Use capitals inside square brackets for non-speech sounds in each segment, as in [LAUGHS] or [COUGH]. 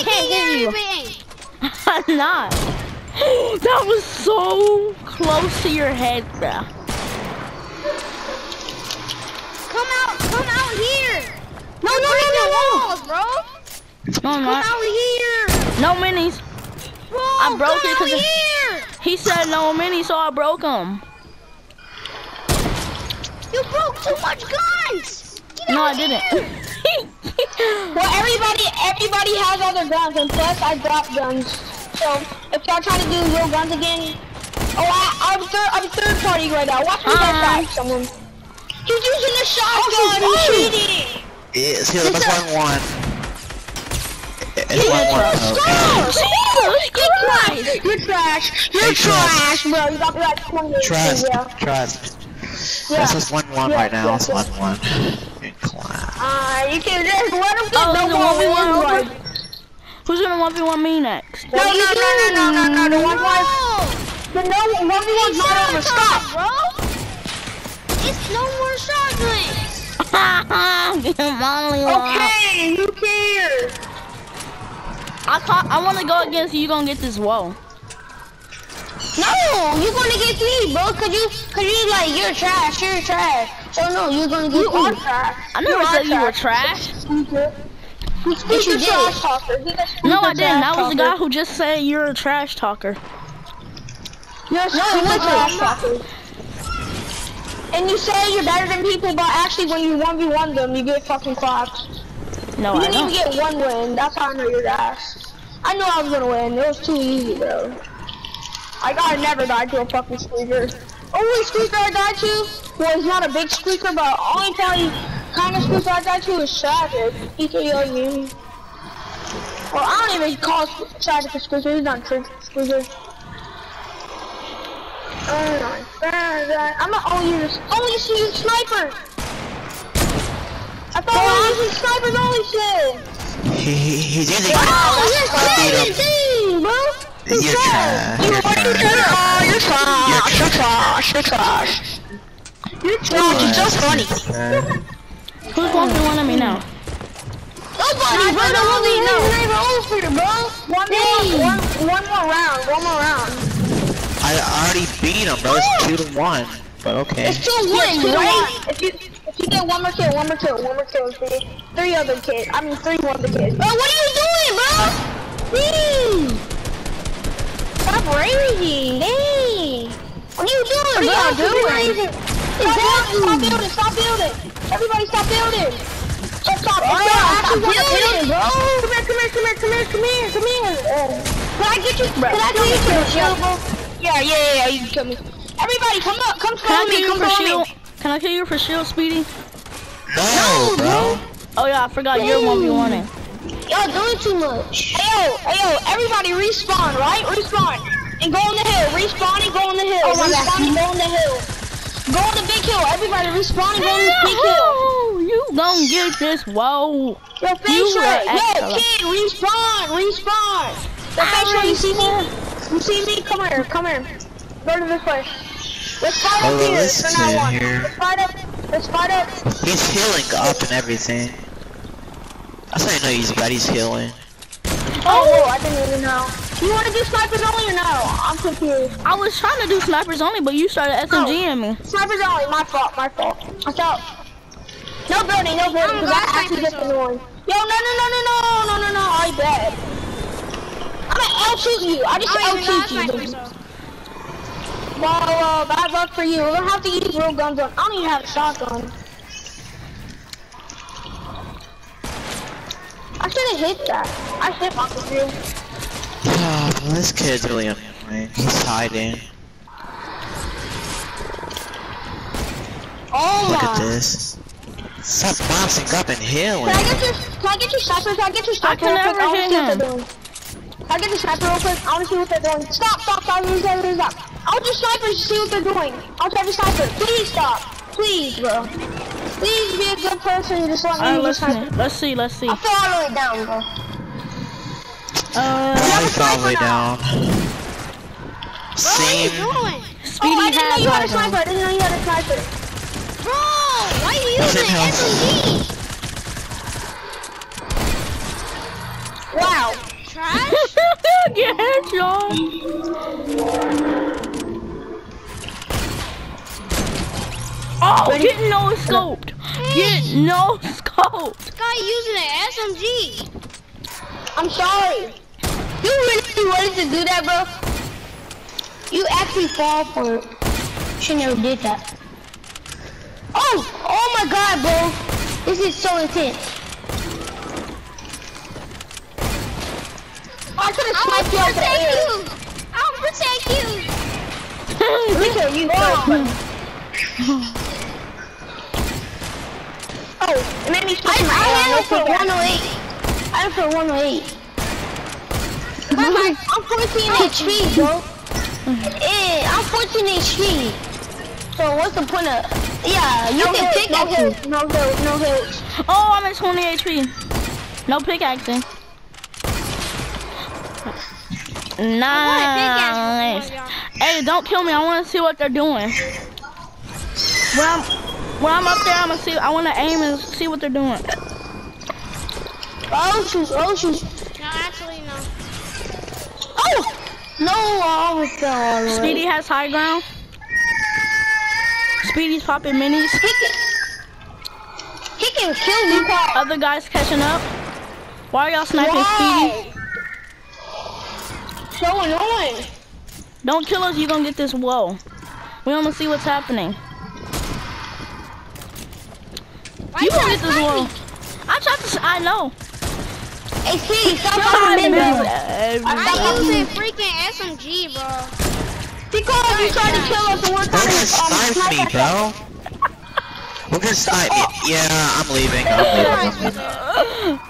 I can't get you. [LAUGHS] I'm not. [GASPS] that was so close to your head, bro. Come out, come out here. No, no, no, no, no. walls, bro. No, I'm Come not. out here. No minis. Bro, I broke it 'cause out it- here. He said no minis, so I broke them. You broke too much guns. Get No, I didn't. [LAUGHS] here. Well, everybody, everybody has other guns, and plus I dropped guns. So if y'all trying to do real guns again, oh, I, I'm third, I'm third party right now. Watch me Uh-uh. headshot someone. He's using a shotgun. Oh, He's cheating. It's here, that's one one. It's one one. Jesus Christ! You're trash. You're trash, bro. You got me like 20 Trust, Yeah. trust. Yeah. This is one one Yeah, right now. yeah, It's yeah. one one. In class. Uh, you can just let him get Oh, no the 1v1 wins, over? Who's gonna 1v1 me next? No, no, no, no, no, no, no, the one one, the no, one v one's not over. Stop. bro. It's no more shotguns. [LAUGHS] Molly lost. Okay, who cares? I ca- I want to go against you. You gonna get this wall. No, you're gonna get me, bro. Cause you, cause you like you're trash. You're trash. So no, you're gonna get you are trash. I never said you were trash. He's a trash talker. No, I didn't. That was the guy who just said you're a trash talker. You're a trash talker. And you say you're better than people, but actually when you 1v1 them, you get fucking clapped. No, You I didn't even don't. get one win. That's how I know you're ass. I knew I was gonna win. It was too easy, bro. I gotta never die to a fucking squeaker. Only squeaker I died to was not a big squeaker, but only probably kind of squeaker I died to was Tragic. He at me. Well, I don't even call Tragic a squeaker. He's not a squeaker. Oh my god, I'm not only using only using sniper. I thought I was using snipers only shit. He, he, he's using Oh, you're Beat him. crazy, bro. You're trash. You You're what are you trash. doing? Oh, you're trash. You're trash. You're trash. You're trash. It's so funny. Who's one v one of me now? Nobody, bro. Nobody, no. Not even over, bro. One more, one, one more round. One more round. I already beat him, bro. It's two to one. But okay. It's two wins, right? If you if you get one more kill, one more kill, one more kill, three, three other kids. I mean, three other kids. Bro, what are you doing, bro? Please. Stop raging, dang. What are you doing, bro? y'all doing? Exactly. Stop building, stop building. Everybody stop building. Stop, stop, Bro, stop, stop building, building. bro. Come here, come here, come here, come here, come here, come here. Uh, Can I get you? Bro. Can I get you to shield, bro? Yeah, yeah, yeah, yeah, you can kill me. Everybody, come up, come Can follow me, come for follow me. Can I kill you for shield, Speedy? No, bro. Oh yeah, I forgot you're one v one. Y'all doing too much. Hey yo, hey yo, everybody respawn, right? Respawn. And go on the hill. Respawn and go on the hill. Oh, respawn and go on the hill. Go on the big hill. Everybody respawn and go on the big hill. Oh, you gon' get this. Whoa. Yo, face You right. Yo, kid, respawn, respawn. Yo, face right, you see me? You see me? Come here, come here. Go to this place. Let's fight Oh, up here listen for now on. here. Let's fight up. Let's fight up. He's healing up and everything. That's how you know he's bad. He's healing. Oh, I didn't even know. You want to do snipers only or no? I'm confused. I was trying to do snipers only, but you started SMGing me. Snipers only, my fault, my fault. I thought. No building, no building, because that actually gets annoying. Yo, no, no, no, no, no, no, no, no, I bet. I'm gonna L shoot you. I just I L don't even got shoot you. Well, uh, bad luck for you. Gonna have to use real guns on. I don't even have a shotgun. I should hit that. I hit off of you. Oh, this kid's really annoying. He's hiding. Oh Look my. at this. Stop bouncing up and healing. Can I get your, can I get your sniper? Can I get your sniper can real quick? never I wanna see what they're doing. Can I get the sniper real quick? I wanna see what they're doing. Stop, stop, stop, stop, stop, stop. I want your sniper to see what they're doing. I want every sniper. Please stop. Please, bro. Please be a good person and just let me right, let's, see. Let's see. Let's see. I fell all the way down, bro. Uh, Why is all the way down? Bro, what are Same. you doing? Speedy oh, I didn't know you had a sniper. I didn't know you had a sniper. Bro, why are you using it, SMG? Wow. trash? [LAUGHS] Get headshot. Oh, Ready? get no scoped. Get no [LAUGHS] scoped. This guy using an SMG. I'm sorry. You really wanted to do that, bro? You actually fall for it. She never did that. Oh, oh my god, bro. This is so intense. I could have I'll sniped you out the protect air. you. I'll protect you. [LAUGHS] Look at you first. [LAUGHS] Oh, it made me switch I- I it for 108. I it for 108. I'm 14 HP, bro. Eh, I'm 14 HP. So what's the point of? Yeah, you No can pick no no hit, no hit, no hit. Oh, I'm at 20 HP. No pickaxing. Nice. Hey, don't kill me. I want to see what they're doing. I'm, when I'm up there, I'm gonna see. I want to aim and see what they're doing. Oh shoot, oh shoot. No, actually, no. Oh! No, I almost fell all the. Speedy has high ground. Speedy's popping minis. He can, he can kill me. Why? Other guys catching up. Why are y'all sniping Speedy? So annoying. Don't kill us. you're gonna get this whoa. We wanna see what's happening. Why You you gonna get this snipe whoa. me? I tried to. s- I know. Hey, Speedy, stop God, fucking man. middle. I using freaking SMG, bro. Because you tried to kill us and we're They're trying gonna to snipe me, snipe bro. We're gonna snipe me. Oh. Yeah, I'm leaving. [LAUGHS] I'm leaving. [LAUGHS]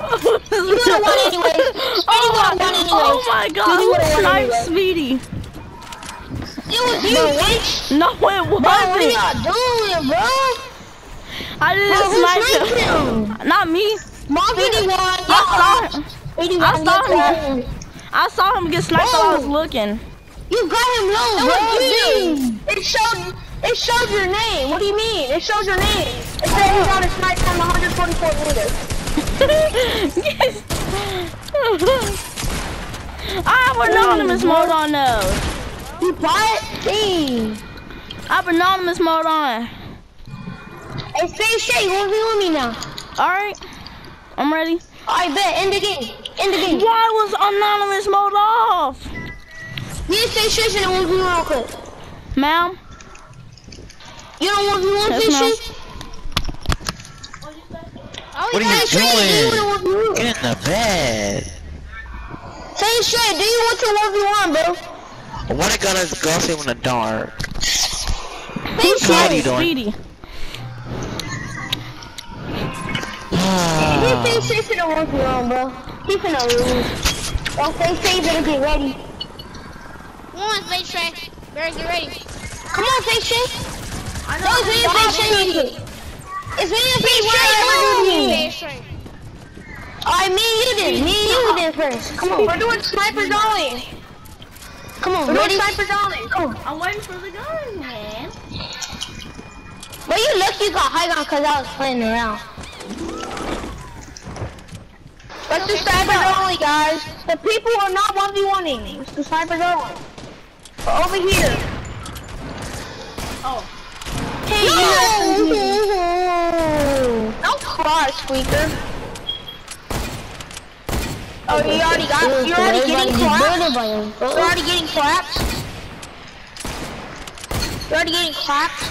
You would've won anyways. Speedy Oh would've my, won anyways. oh my god, Speedy who would've won sniped anyways. Speedy? It was you, bitch. No, it Bro, what are wasn't. y'all doing, bro? I who snipe sniped him. Not me. Speedy won. I saw him. I saw him. I saw him get sniped while I was oh. looking. You got him low, That bro. It showed. It showed your name. What do you mean? It shows your name. It said you got a snipe from 144 meters. yes. I have anonymous mode on those. You what? Dang. I have anonymous mode on. Hey, stay straight. You won't be with me now. Alright. I'm ready. I bet. End the game. End the game. Why was anonymous mode off? You need to stay straight and it won't be real quick. Ma'am? You don't want me one Yes, fish? ma'am. Oh, What are you Stay straight. Do you doing? want to 1v1? Get in the bed. Stay straight. Do you want to 1v1, bro? What I gotta go see in the dark? Stay How straight. you doing? Speedy. He stay straight for the 1v1, bro. He finna lose. Don't stay straight. Better get ready. One, stay straight. Better get ready. Come on, stay straight. No, it's me and stay straight. It's me and stay straight. Come on. Stay straight. Alright, me you did. Me and you did first. Come on. We're doing sniper dolly. Come on, We're ready? doing sniper dolly. Come on. I'm waiting for the gun, man. But you lucky you got high ground because I was playing around. Let's do sniper dolly, guys. The people are not 1v1ing. Let's do sniper dolly. We're over here. Oh. Hey, no! [LAUGHS] Don't cry, squeaker. Oh, you already got. You're already getting clapped. You're already getting clapped. You're already getting clapped.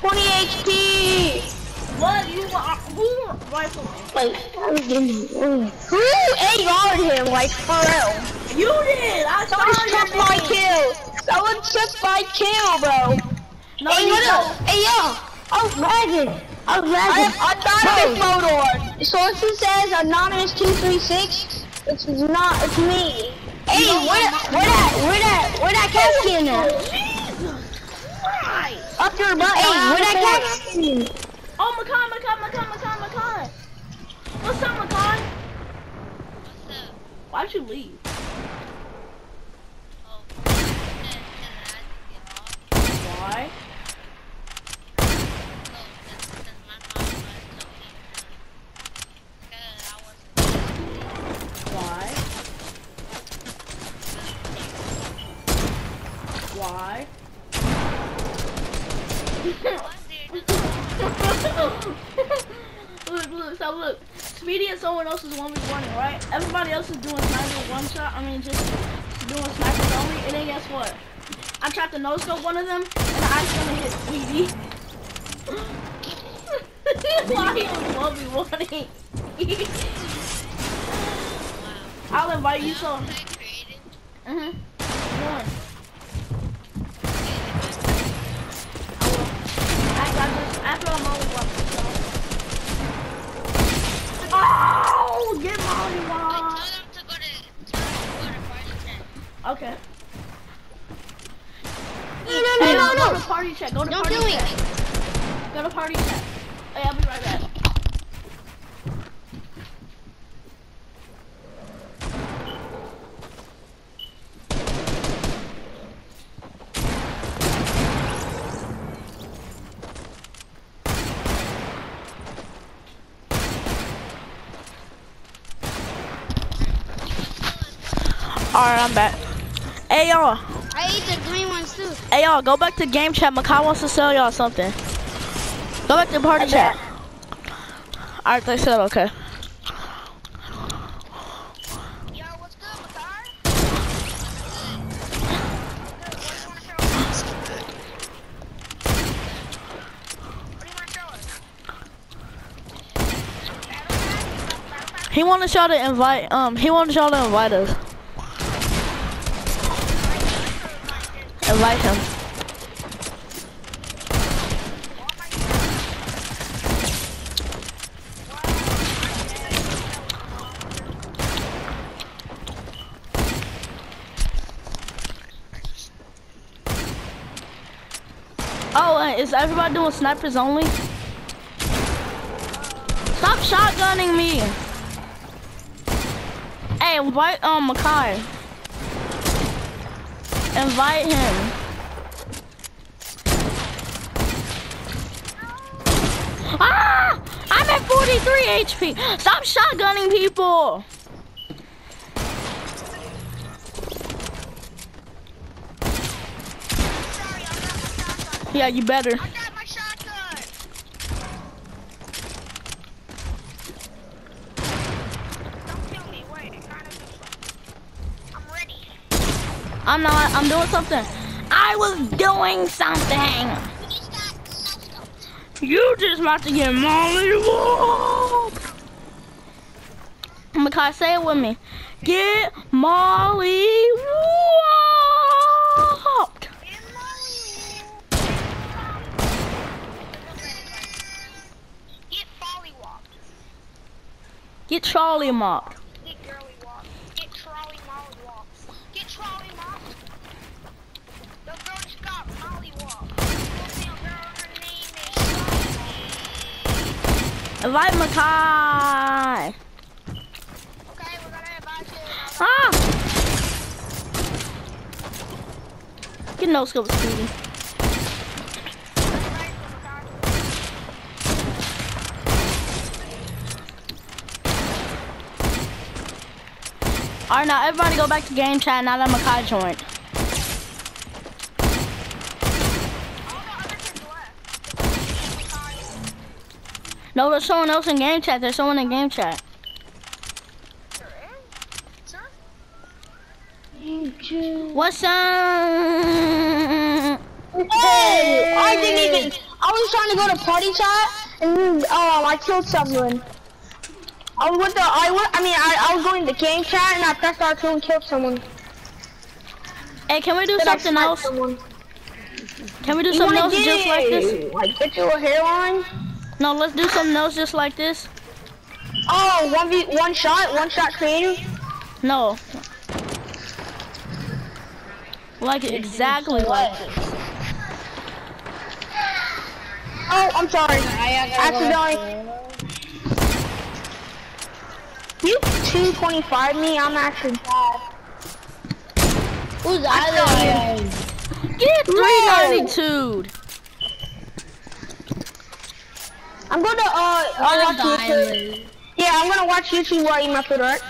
20 HP. What? You are who rifle? Wait, I'm. Who AR'd him like for real? You did. I saw Someone took my kill. Someone took my kill, bro. No, hey, you don't. Hey, yo. I was lagging. I was lagging. I have anonymous mode on. So if says anonymous 236, it's not, it's me. Hey, where, where that, where that, where that cat skin at? Up your butt. Hey, where that cat skin? Oh, Makai, Makai, Makai, Makai, Makai. What's up, Makai? Why'd you leave? Why? Why? look, look, so look. Speedy and someone else is one v one, right? Everybody else is doing sniper one shot. I mean, just doing snipers only. And then guess what? I tried to no scope one of them, and I accidentally hit Speedy. [LAUGHS] Why he was one v one? I'll invite you some. Mhm. One. I got this. After I'm only one. Oh, get Molly one. Okay. Go to party chat. Go to Don't party do it. chat. Go to party chat. Oh, hey, I'll be right back. Alright, I'm back. Hey y'all, I ate the green ones too. hey y'all, go back to game chat. Makai wants to sell y'all something. Go back to party chat. Alright, they said okay. Yo, what's good, Makai? He wanted y'all to invite, um, he wanted y'all to invite us. Invite him. Oh, uh, is everybody doing snipers only? Stop shotgunning me! Hey, invite um Makai. Invite him. Ah! I'm at 43 HP. Stop shotgunning people. Yeah, you better. I got my shotgun. Don't kill me. Wait, I gotta do something. I'm ready. I'm not. I'm doing something. I was doing something. You just about to get molly whooped. Makai, say it with me. Get molly whooped. Get Charlie mocked. Charlie. Makai. Okay, we're gonna invite you. Ah! Get no scope, Speedy. Alright, now everybody go back to game chat now that Makai joined. No, there's someone else in game chat. There's someone in game chat. What's up? Hey, I didn't even. I was trying to go to party chat, and um, I killed someone. I was with the. I was. I mean, I, I was going to game chat, and I pressed R2 and killed someone. Hey, can we do Then something else? Someone. Can we do You something else just like this? Like get you a hairline? No, let's do something else just like this. Oh, one v one shot, one shot creative. No. Like exactly like this. Oh, I'm sorry. Accidentally. You 225 me. I'm actually bad. Who's the I other saw one? Get 392. I'm gonna uh, I'll watch YouTube. Yeah, I'm gonna watch YouTube while I eat my food, alright?